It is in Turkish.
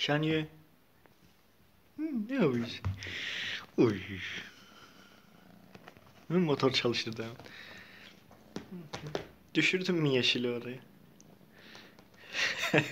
Şaniye. Hmm, ne yapıyorsun? Uy. Motor çalıştırdı hemen. Düşürdün mü yeşili oraya?